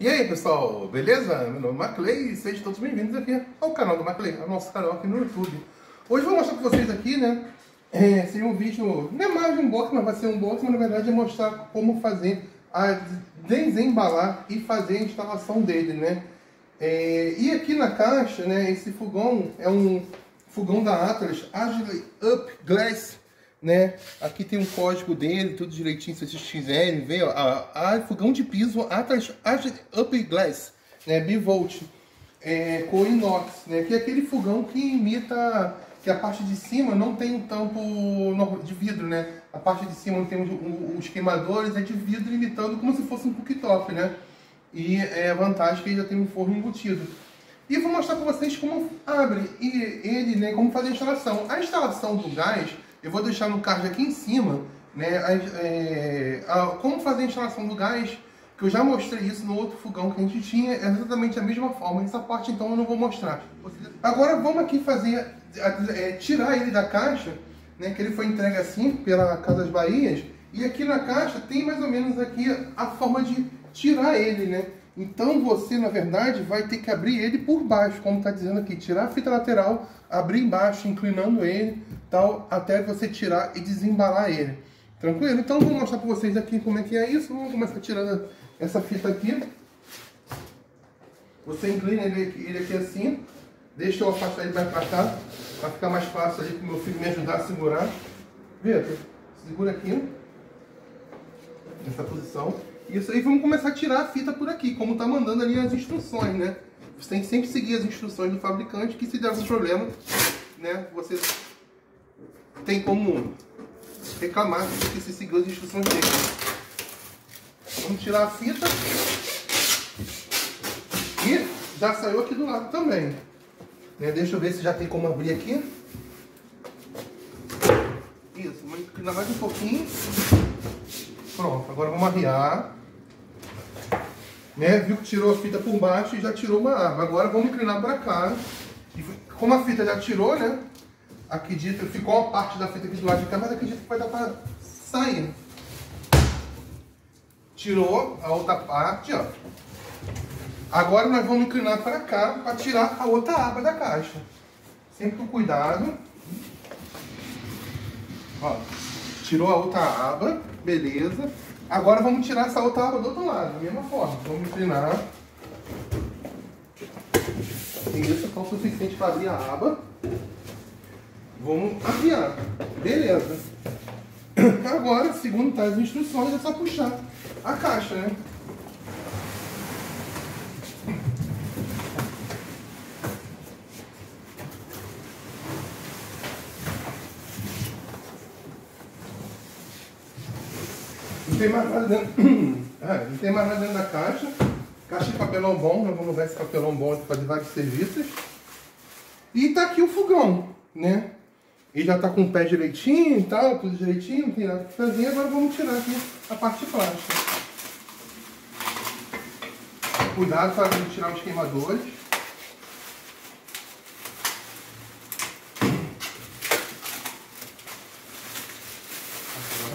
E aí pessoal, beleza? Meu nome é Maclay e sejam todos bem-vindos aqui ao canal do Maclay, ao nosso canal aqui no YouTube. Hoje eu vou mostrar para vocês aqui, né, é, seria um vídeo, não é mais de unboxing, mas vai ser um unboxing, mas na verdade é mostrar como fazer a desembalar e fazer a instalação dele, né. É, e aqui na caixa, né, esse fogão é um fogão da Atlas Agile Up Glass né? Aqui tem um código dele, tudo direitinho, se vocês quiserem ver, ó, a, a fogão de piso Atlas Up Glass, né? Bivolt, é, com inox, né? Que é aquele fogão que imita, que a parte de cima não tem um tampo de vidro, né? A parte de cima tem os, os queimadores, é de vidro imitando como se fosse um cooktop, né? E é a vantagem que ele já tem um forno embutido. E vou mostrar para vocês como abre e ele, né, como fazer a instalação. A instalação do gás, eu vou deixar no card aqui em cima, né, a, é, a, como fazer a instalação do gás, que eu já mostrei isso no outro fogão que a gente tinha, é exatamente a mesma forma. Essa parte então eu não vou mostrar. Agora vamos aqui fazer, é, tirar ele da caixa, né, que ele foi entregue assim pela Casas Bahias, e aqui na caixa tem mais ou menos aqui a forma de tirar ele, né? Então você, na verdade, vai ter que abrir ele por baixo, como está dizendo aqui. Tirar a fita lateral, abrir embaixo, inclinando ele, tal, até você tirar e desembalar ele. Tranquilo? Então vou mostrar para vocês aqui como é que é isso. Vamos começar tirando essa fita aqui. Você inclina ele, ele aqui assim. Deixa eu afastar ele mais para cá, para ficar mais fácil ali para o meu filho me ajudar a segurar. Vitor, segura aqui. Nessa posição. Isso aí, vamos começar a tirar a fita por aqui, como está mandando ali as instruções, né? Você tem que sempre seguir as instruções do fabricante, que se der algum problema, né, você tem como reclamar que você seguiu as instruções dele. Vamos tirar a fita. E já saiu aqui do lado também. Né? Deixa eu ver se já tem como abrir aqui. Isso, vamos inclinar mais um pouquinho. Pronto, agora vamos arriar né? Viu que tirou a fita por baixo e já tirou uma aba. Agora vamos inclinar para cá. E como a fita já tirou, né? Acredito, ficou uma parte da fita aqui do lado de cá, mas acredito que vai dar para sair. Tirou a outra parte, ó. Agora nós vamos inclinar para cá para tirar a outra aba da caixa. Sempre com cuidado. Ó, tirou a outra aba, beleza. Agora vamos tirar essa outra aba do outro lado, da mesma forma. Vamos inclinar. Isso, é o suficiente para abrir a aba. Vamos afiar. Beleza. Agora, segundo as instruções, é só puxar a caixa, né? Não tem mais nada dentro. É, não tem mais nada dentro da caixa. Caixa de papelão bom, nós vamos usar esse papelão bom para fazer vários serviços. E tá aqui o fogão, né? Ele já tá com o pé direitinho e tal, tudo direitinho, não tem nada que fazer. Agora vamos tirar aqui a parte plástica. Cuidado para não tirar os queimadores.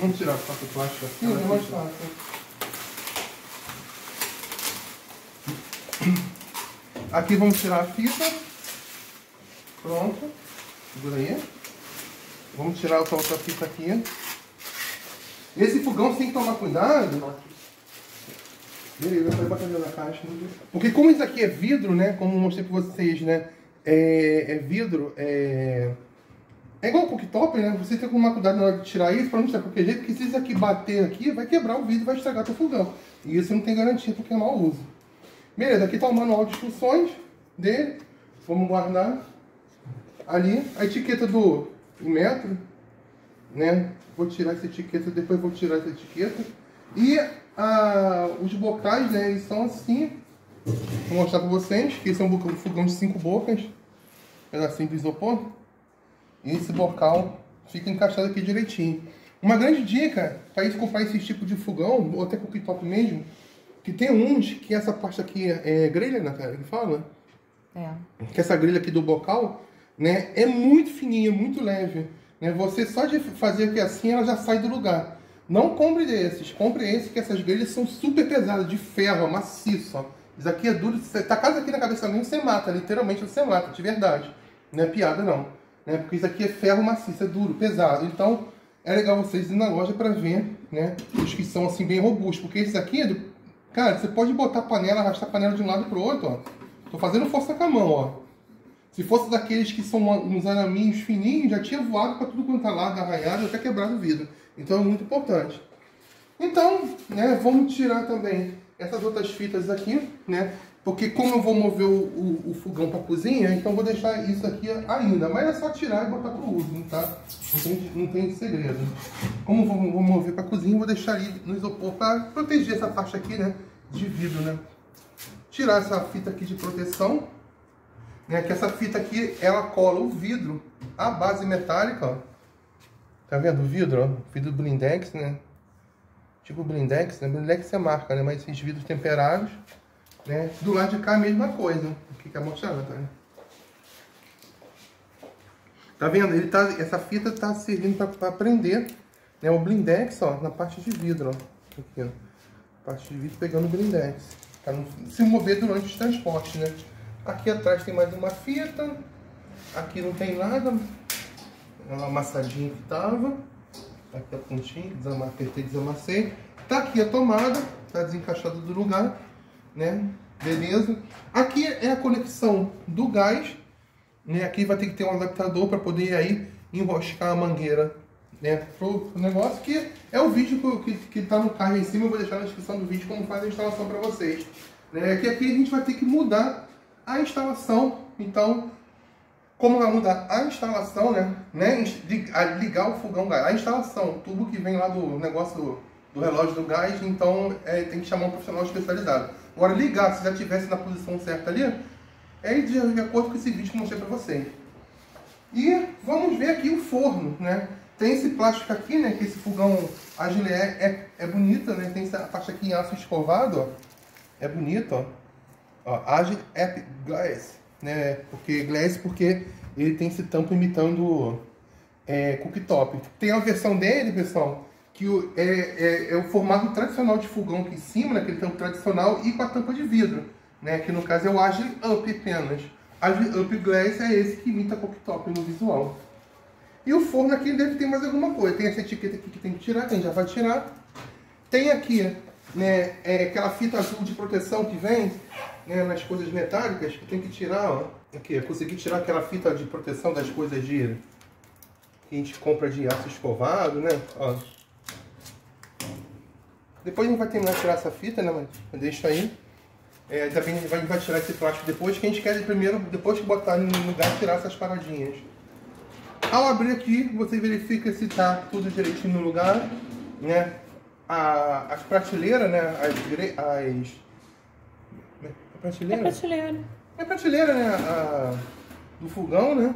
Vamos tirar a parte plástica assim, é mais fácil. Aqui vamos tirar a fita. Pronto. Segura aí. Vamos tirar essa outra fita aqui. Esse fogão você tem que tomar cuidado. Beleza, vai na caixa. Porque como isso aqui é vidro, né? Como mostrei pra vocês, né? É, é vidro, é é igual o cooktop, né? Você tem que tomar cuidado na hora de tirar isso para não tirar qualquer jeito, porque se isso aqui bater aqui, vai quebrar o vidro e vai estragar teu fogão. E isso não tem garantia para queimar o uso. Beleza, aqui está o manual de instruções dele. Vamos guardar ali a etiqueta do metro, né? Vou tirar essa etiqueta, depois vou tirar essa etiqueta. E a, os bocais, né? Eles são assim. Vou mostrar para vocês que esse é um fogão de cinco bocas. Pedacinho de isopor. E esse bocal fica encaixado aqui direitinho. Uma grande dica para comprar esse tipo de fogão, ou até cooktop mesmo, que tem uns que essa parte aqui é grelha, né, cara, que fala? É. Que essa grelha aqui do bocal, né, é muito fininha, muito leve. Né? Você só de fazer aqui assim, ela já sai do lugar. Não compre desses, compre esse que essas grelhas são super pesadas, de ferro, maciço, ó. Isso aqui é duro, você tacar aqui na cabeça de você mata, literalmente você mata, de verdade. Não é piada não, né? Porque isso aqui é ferro maciço, é duro, pesado. Então, é legal vocês ir na loja para ver, né? Os que são assim bem robustos, porque esse aqui é do... Cara, você pode botar a panela, arrastar a panela de um lado pro outro, ó. Tô fazendo força com a mão, ó. Se fosse daqueles que são uns araminhos fininhos, já tinha voado para tudo quanto é lado, arranhado, até quebrado o vidro. Então é muito importante. Então, né, vamos tirar também essas outras fitas aqui, né? Porque como eu vou mover o, o, o fogão para cozinha, então vou deixar isso aqui ainda. Mas é só tirar e botar para o uso, tá? Não tem, não tem segredo. Como vou, vou mover para cozinha, vou deixar ali no isopor para proteger essa parte aqui, né? De vidro, né? Tirar essa fita aqui de proteção. Né, que essa fita aqui, ela cola o vidro, a base metálica, ó. Tá vendo o vidro, ó? Vidro blindex, né? Tipo blindex, né? Blindex é marca, né? Mas esses vidros temperados, né? Do lado de cá a mesma coisa. Aqui que é mostrando, tá? Tá vendo? Ele tá, essa fita tá servindo para prender né, o blindex, ó, na parte de vidro, ó. Aqui, ó. Parte de vidro pegando o blindex. Pra não se mover durante os transportes, né? Aqui atrás tem mais uma fita. Aqui não tem nada. Uma amassadinha que tava. Aqui a pontinha, desama, apertei, desamassei. Tá aqui a tomada, tá desencaixado do lugar, né? Beleza. Aqui é a conexão do gás, né? Aqui vai ter que ter um adaptador para poder aí enroscar a mangueira, né? Pro, negócio que é o vídeo que, que, que tá no card em cima, eu vou deixar na descrição do vídeo como faz a instalação para vocês. Né? Que aqui a gente vai ter que mudar a instalação, então como vai mudar a instalação, né? né? Ligar o fogão. A instalação, o tubo que vem lá do negócio do, do relógio do gás, então é, tem que chamar um profissional especializado. Agora, ligar, se já tivesse na posição certa ali, é de, de acordo com esse vídeo que eu mostrei para vocês. E vamos ver aqui o forno, né? Tem esse plástico aqui, né? Que esse fogão a é, é, é bonita, né? Tem essa parte aqui em aço escovado, ó. É bonito, ó. Ó Agile App Glass né? Porque Glass porque ele tem esse tampo imitando é, cooktop. Tem a versão dele, pessoal, que é, é, é, o formato tradicional de fogão aqui em cima, né? aquele tampo tradicional, e com a tampa de vidro, né? Que no caso é o Agile Up apenas. Agile Up Glass é esse que imita cooktop no visual. E o forno aqui deve ter mais alguma coisa. Tem essa etiqueta aqui que tem que tirar, que a gente já vai tirar. Tem aqui né, é, aquela fita azul de proteção que vem, né, nas coisas metálicas que tem que tirar, ó. Aqui, eu consegui tirar aquela fita de proteção das coisas de que a gente compra de aço escovado, né? Ó. Depois a gente vai terminar de tirar essa fita, né? Mas deixa aí. É, também a gente vai tirar esse plástico depois, que a gente quer primeiro, depois que botar no lugar, tirar essas paradinhas. Ao abrir aqui, você verifica se tá tudo direitinho no lugar, né? A, as prateleiras, né? As, as prateleira? É prateleira. É prateleira, né? A, do fogão, né?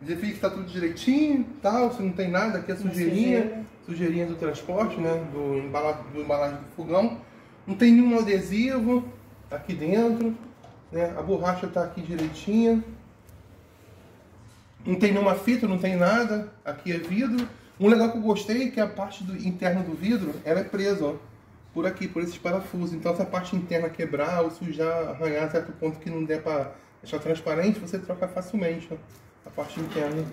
Verifica que está tudo direitinho tal, se não tem nada, aqui a sujeirinha, sujeirinha do transporte, né? Do, embala, do embalagem do fogão. Não tem nenhum adesivo aqui dentro, né? A borracha está aqui direitinha. Não tem nenhuma fita, não tem nada. Aqui é vidro. Um legal que eu gostei é que a parte do, interna do vidro, ela é presa, ó por aqui, por esses parafusos. Então, se a parte interna quebrar ou sujar, arranhar a certo ponto que não der para deixar transparente, você troca facilmente ó, a parte interna.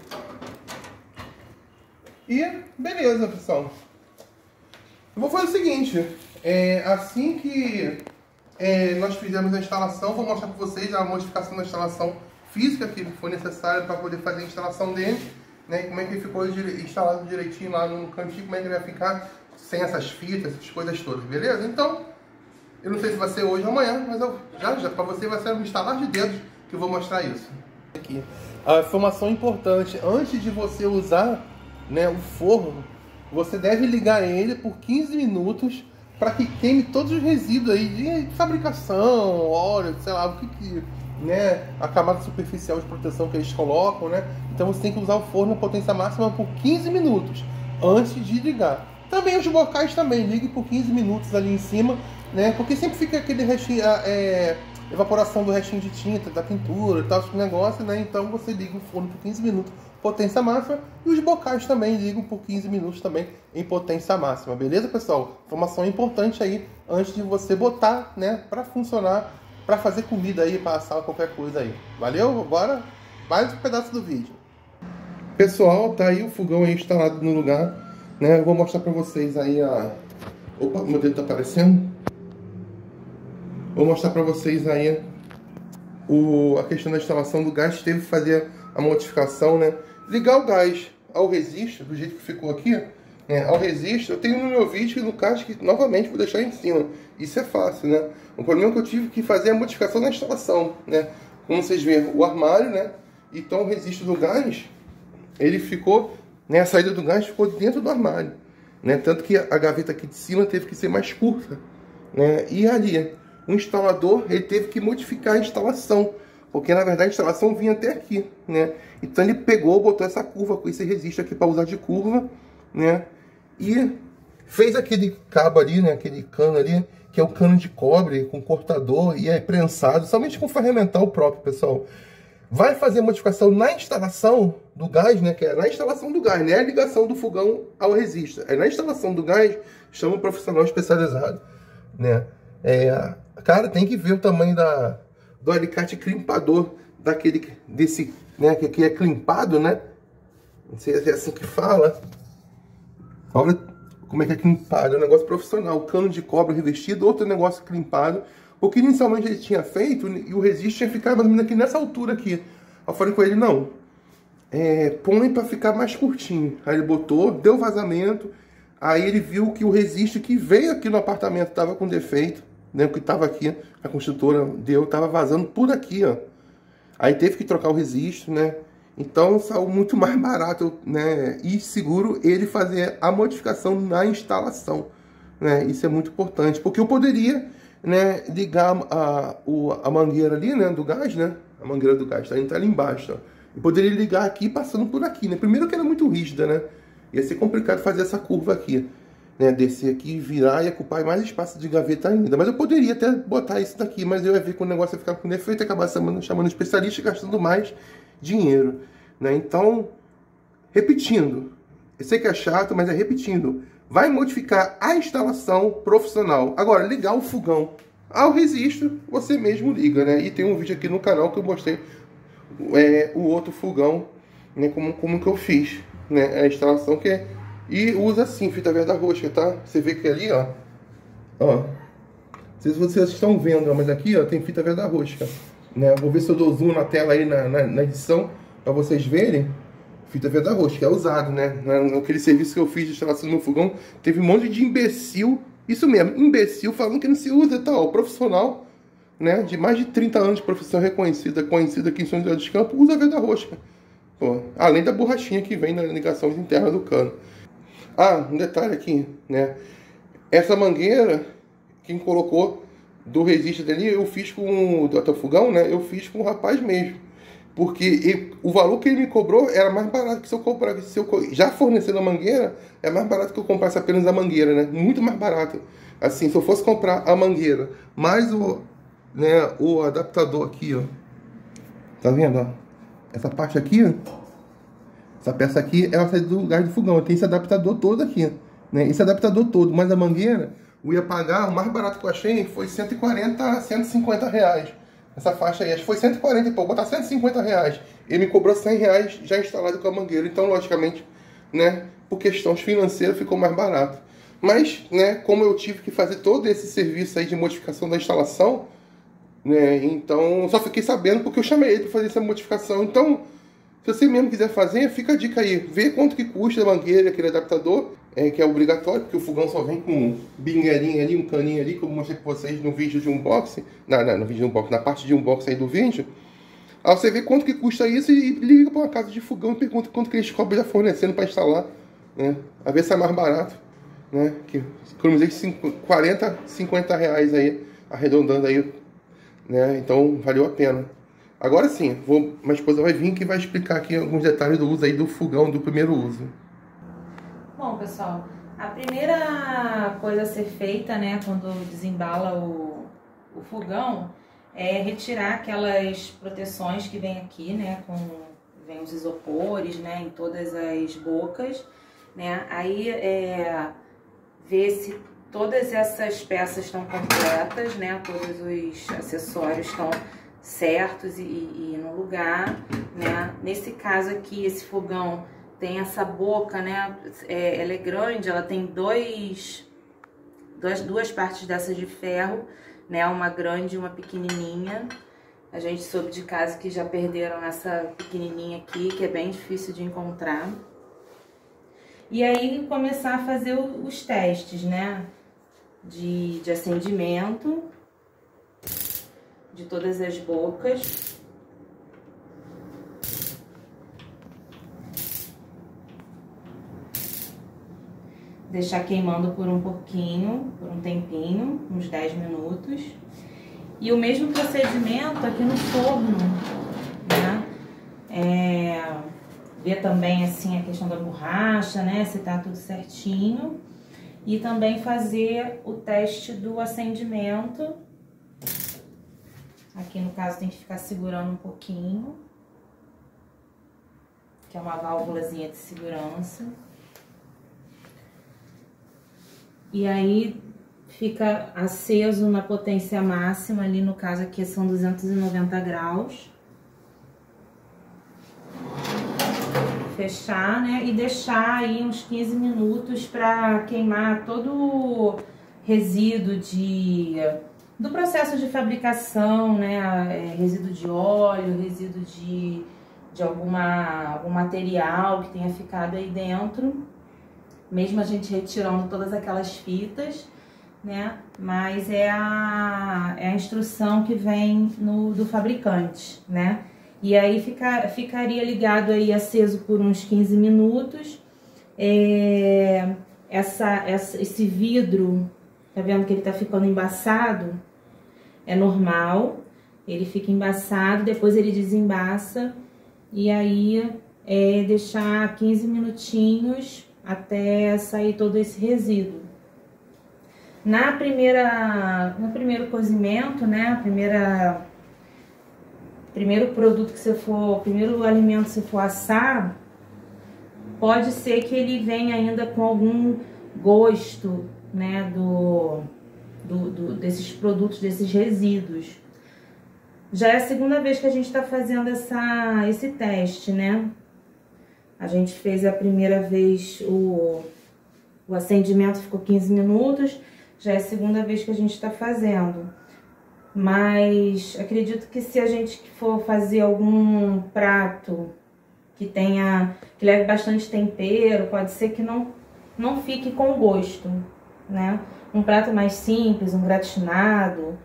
E beleza, pessoal. Eu vou fazer o seguinte, é, assim que é, nós fizermos a instalação, vou mostrar para vocês a modificação da instalação física que foi necessária para poder fazer a instalação dele, né, como é que ficou instalado direitinho lá no cantinho, como é que ele vai ficar sem essas fitas, essas coisas todas, beleza? Então, eu não sei se vai ser hoje ou amanhã, mas eu, já, já para você vai ser um instalar de dedos que eu vou mostrar isso. Aqui. A informação importante, antes de você usar né, o forno, você deve ligar ele por 15 minutos para que queime todos os resíduos aí de fabricação, óleo, sei lá, o que que, né, a camada superficial de proteção que eles colocam, né? Então você tem que usar o forno na potência máxima por 15 minutos antes de ligar. Também os bocais também, ligue por 15 minutos ali em cima, né? Porque sempre fica aquele restinho, é, evaporação do restinho de tinta, da pintura e tal, esse negócio, né? Então você liga o forno por 15 minutos, potência máxima, e os bocais também ligam por 15 minutos também em potência máxima, beleza, pessoal? Informação importante aí antes de você botar, né, para funcionar, para fazer comida aí, para assar qualquer coisa aí. Valeu? Agora mais um pedaço do vídeo. Pessoal, tá aí o fogão aí instalado no lugar, né? Eu vou mostrar para vocês aí a Opa, o modelo tá aparecendo. Vou mostrar para vocês aí o, a questão da instalação do gás. Teve que fazer a modificação, né? Ligar o gás ao resistor, do jeito que ficou aqui, né? ao resistor. Eu tenho no meu vídeo no caso que novamente vou deixar em cima. Isso é fácil, né? O problema é que eu tive que fazer a modificação na instalação, né? Como vocês veem, o armário, né? Então o resistor do gás, ele ficou, né? A saída do gás ficou dentro do armário, né? Tanto que a gaveta aqui de cima teve que ser mais curta, né? E ali, o instalador ele teve que modificar a instalação, porque na verdade a instalação vinha até aqui, né? Então ele pegou, botou essa curva com esse resistor aqui para usar de curva, né? E fez aquele cabo ali, né? Aquele cano ali, que é o cano de cobre com cortador e é prensado, somente com ferramental próprio, pessoal. Vai fazer modificação na instalação do gás, né? Que é na instalação do gás, não é a ligação do fogão ao resistor. É na instalação do gás, chama um profissional especializado, né? É, cara, tem que ver o tamanho da, do alicate crimpador daquele, desse, né, que aqui é climpado, né? Não sei se é assim que fala. Olha como é que é climpado, é um negócio profissional. Cano de cobre revestido, outro negócio climpado. Porque inicialmente ele tinha feito e o resiste tinha ficado mais ou menos aqui nessa altura aqui. Eu falei com ele, não, é, põe para ficar mais curtinho. Aí ele botou, deu vazamento. Aí ele viu que o resiste que veio aqui no apartamento estava com defeito né, o que estava aqui, a construtora deu, estava vazando por aqui, ó. Aí teve que trocar o registro, né? Então saiu muito mais barato, né? E seguro ele fazer a modificação na instalação, né? Isso é muito importante, porque eu poderia, né, ligar a, a mangueira ali, né, do gás, né? A mangueira do gás, tá, tá ali embaixo, ó. Eu poderia ligar aqui passando por aqui, né? Primeiro que ela é muito rígida, né? Ia ser complicado fazer essa curva aqui né, descer aqui, virar e ocupar mais espaço de gaveta ainda. Mas eu poderia até botar isso daqui, mas eu ia ver que o negócio ia ficar com defeito acabar chamando, chamando especialista gastando mais dinheiro. Né? Então, repetindo, eu sei que é chato, mas é repetindo. Vai modificar a instalação profissional. Agora, ligar o fogão ao registro, você mesmo liga, né? E tem um vídeo aqui no canal que eu mostrei é, o outro fogão, né? Como, como que eu fiz, né? A instalação que é e usa assim, fita verde roxa, tá? Você vê que ali, ó. Ó. Não sei se vocês estão vendo, mas aqui, ó, tem fita verde roxa. Né? Vou ver se eu dou zoom na tela aí na, na, na edição, para vocês verem. Fita verde roxa, que é usado, né? Naquele serviço que eu fiz de instalação no meu fogão, teve um monte de imbecil, isso mesmo, imbecil, falando que não se usa e tal. Profissional, né? De mais de 30 anos de profissão reconhecida, conhecida aqui em São José dos Campos, usa verde roxa. Pô, além da borrachinha que vem na ligação interna do cano. Ah, um detalhe aqui, né? Essa mangueira, quem colocou do resiste dali, eu fiz com do até o fogão, né? Eu fiz com o rapaz mesmo. Porque ele, o valor que ele me cobrou era mais barato que se eu comprar. Se eu já fornecendo a mangueira, é mais barato que eu comprasse apenas a mangueira, né? Muito mais barato. Assim, se eu fosse comprar a mangueira mais o, né, o adaptador aqui, ó. Tá vendo, ó? Essa parte aqui, ó essa peça aqui, ela sai do lugar do fogão. Tem esse adaptador todo aqui. Né? Esse adaptador todo, mas a mangueira, eu ia pagar, o mais barato que eu achei foi 140 a 150 reais. Essa faixa aí, acho que foi 140 e pouco, botar 150 reais. Ele me cobrou 100 reais já instalado com a mangueira. Então, logicamente, né, por questões financeiras ficou mais barato. Mas, né, como eu tive que fazer todo esse serviço aí de modificação da instalação, né, então só fiquei sabendo porque eu chamei ele para fazer essa modificação. Então, se você mesmo quiser fazer, fica a dica aí. Vê quanto que custa a mangueira, aquele adaptador, é, que é obrigatório, porque o fogão só vem com um bingueirinho ali, um caninho ali, que eu mostrei para vocês no vídeo de unboxing. Não, não, no vídeo de unboxing, na parte de unboxing aí do vídeo. Aí você vê quanto que custa isso e liga para uma casa de fogão e pergunta quanto que eles cobram já fornecendo para instalar. Né? A ver se é mais barato. Né? Que economizei 40, 50 reais aí, arredondando aí. Né? Então valeu a pena. Agora sim, vou, minha esposa vai vir que vai explicar aqui alguns detalhes do uso aí do fogão do primeiro uso. Bom, pessoal, a primeira coisa a ser feita, né, quando desembala o, o fogão, é retirar aquelas proteções que vem aqui, né, com vem os isopores, né, em todas as bocas, né, aí é ver se todas essas peças estão completas, né, todos os acessórios estão certos e, e, no lugar, né, nesse caso aqui, esse fogão tem essa boca, né, é, ela é grande, ela tem dois, duas, duas partes dessas de ferro, né? Uma grande e uma pequenininha. A gente soube de casos que já perderam essa pequenininha aqui, que é bem difícil de encontrar. E aí começar a fazer os testes, né? De, de acendimento de todas as bocas. Deixar queimando por um pouquinho, por um tempinho, uns 10 minutos. E o mesmo procedimento aqui no forno, né? É, ver também assim a questão da borracha, né? Se tá tudo certinho. E também fazer o teste do acendimento. Aqui no caso tem que ficar segurando um pouquinho. Que é uma válvulazinha de segurança. E aí fica aceso na potência máxima, ali no caso aqui são 290 graus. Fechar, né? E deixar aí uns 15 minutos para queimar todo o resíduo de do processo de fabricação, né? É, resíduo de óleo, resíduo de, de alguma, algum material que tenha ficado aí dentro mesmo a gente retirando todas aquelas fitas, né? Mas é a, é a instrução que vem no, do fabricante, né? E aí fica, ficaria ligado aí aceso por uns 15 minutos. É, essa, essa, esse vidro, tá vendo que ele tá ficando embaçado? É normal, ele fica embaçado, depois ele desembaça e aí é deixar 15 minutinhos até sair todo esse resíduo. Na primeira, no primeiro cozimento, né, primeira primeiro produto que você for, primeiro alimento que você for assar, pode ser que ele venha ainda com algum gosto, né, do, do, do desses produtos, desses resíduos. Já é a segunda vez que a gente está fazendo essa, esse teste, né? A gente fez a primeira vez o, o acendimento, ficou 15 minutos. Já é a segunda vez que a gente está fazendo. Mas acredito que se a gente for fazer algum prato que tenha, que leve bastante tempero, pode ser que não, não fique com gosto, né? Um prato mais simples, um gratinado,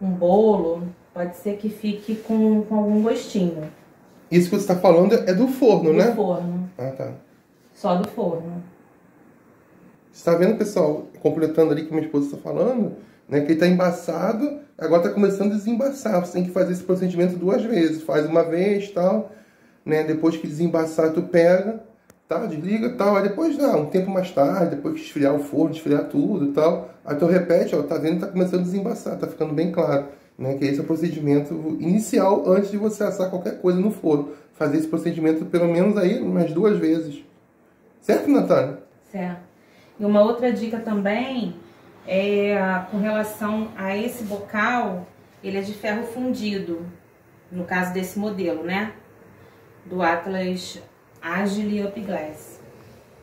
um bolo, pode ser que fique com, com algum gostinho. Isso que você está falando é do forno, do né? Do forno. Ah, tá. Só do forno. Você está vendo, pessoal, completando ali que minha esposa está falando, né? Que ele está embaçado, agora está começando a desembaçar. Você tem que fazer esse procedimento duas vezes. Faz uma vez tal, né? Depois que desembaçar, tu pega, tá? Desliga tal. Aí depois dá, um tempo mais tarde, depois que esfriar o forno, esfriar tudo tal. Aí tu repete, ó, tá vendo? Tá começando a desembaçar, tá ficando bem claro né, que esse é o procedimento inicial antes de você assar qualquer coisa no forno. Fazer esse procedimento pelo menos aí umas duas vezes. Certo, Natália? Certo. E uma outra dica também é com relação a esse bocal, ele é de ferro fundido, no caso desse modelo, né? Do Atlas Agile Up Glass.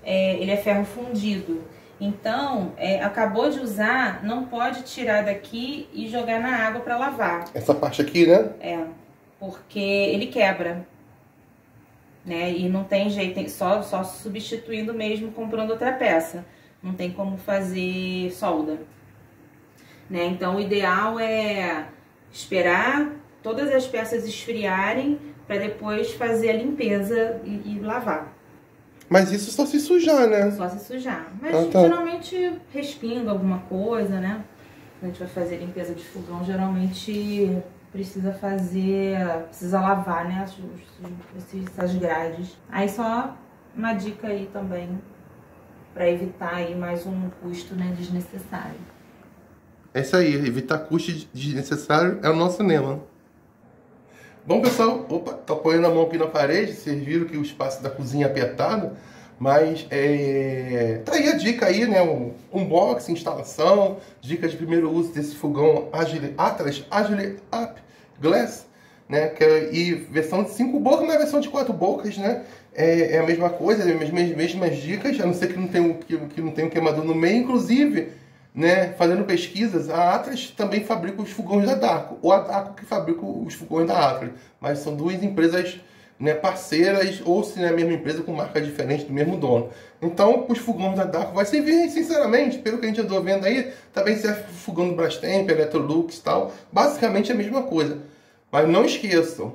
É, ele é ferro fundido. Então, é, acabou de usar, não pode tirar daqui e jogar na água para lavar. Essa parte aqui, né? É, porque ele quebra. Né? E não tem jeito, só, só substituindo mesmo, comprando outra peça. Não tem como fazer solda. Né? Então, o ideal é esperar todas as peças esfriarem para depois fazer a limpeza e, e lavar. Mas isso só se sujar, né? Só se sujar. Mas ah, tá. geralmente respinga alguma coisa, né? Quando a gente vai fazer limpeza de fogão, geralmente precisa fazer, precisa lavar, né? Essas grades. Aí só uma dica aí também para evitar aí mais um custo né, desnecessário. É isso aí, evitar custos desnecessários é o nosso lema. Bom, pessoal, opa, tô apoiando a mão aqui na parede, vocês viram que o espaço da cozinha é apertado, mas é... tá aí a dica aí, né, um unboxing, instalação, dicas de primeiro uso desse fogão Agile, Atlas Agile Up Glass, né, que é, e versão de 5 bocas, mas versão de 4 bocas, né, é, é, a mesma coisa, é as mesmas, mesmas dicas, a não ser que não tenha, que, que não um queimador no meio, inclusive né, fazendo pesquisas, a Atlas também fabrica os fogões da Daco, ou a Daco que fabrica os fogões da Atlas, mas são duas empresas né, parceiras, ou se é a mesma empresa com marca diferente do mesmo dono. Então, os fogões da Daco vai servir, sinceramente, pelo que a gente andou vendo aí, também serve fogão do Brastemp, Electrolux e tal, basicamente a mesma coisa. Mas não esqueçam,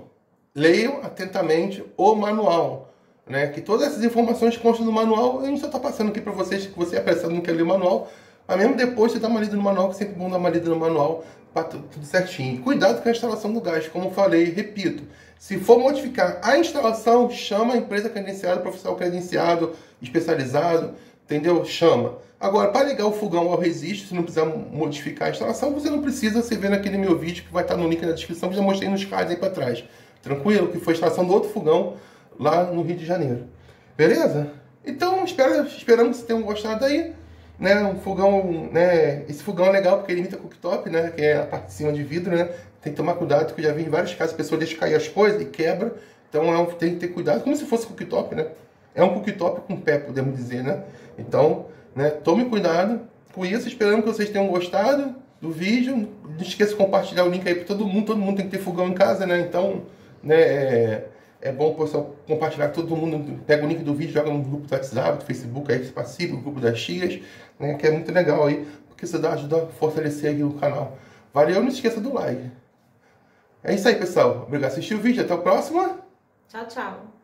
leiam atentamente o manual. Né, que todas essas informações constam no manual, a gente só está passando aqui para vocês, que você é apressado não quer ler o manual, mas mesmo depois você dá uma lida no manual, que sempre bom dar uma lida no manual para tudo certinho. Cuidado com a instalação do gás, como falei, repito. Se for modificar a instalação, chama a empresa credenciada, profissional credenciado, especializado, entendeu? Chama. Agora, para ligar o fogão ao resistor, se não precisar modificar a instalação, você não precisa, você vê naquele meu vídeo que vai estar no link na descrição, que já mostrei nos cards aí para trás. Tranquilo? Que foi a instalação do outro fogão lá no Rio de Janeiro. Beleza? Então, espero, esperamos que vocês tenham gostado aí né, um fogão, né, esse fogão é legal porque ele imita cooktop, né, que é a parte de cima de vidro, né, tem que tomar cuidado porque eu já vi em vários casos a pessoa deixa cair as coisas e quebra, então é um, tem que ter cuidado, como se fosse cooktop, né, é um cooktop com pé, podemos dizer, né, então, né, tome cuidado com isso, esperando que vocês tenham gostado do vídeo, não esqueça de compartilhar o link aí para todo mundo, todo mundo tem que ter fogão em casa, né, então, né, é, é bom o pessoal compartilhar com todo mundo. Pega o link do vídeo, joga no grupo do WhatsApp, do Facebook, aí participa, no grupo das tias, né? Que é muito legal aí, porque você dá, ajuda a fortalecer aí o canal. Valeu, não esqueça do like. É isso aí, pessoal. Obrigado por assistir o vídeo. Até o próximo. Tchau, tchau.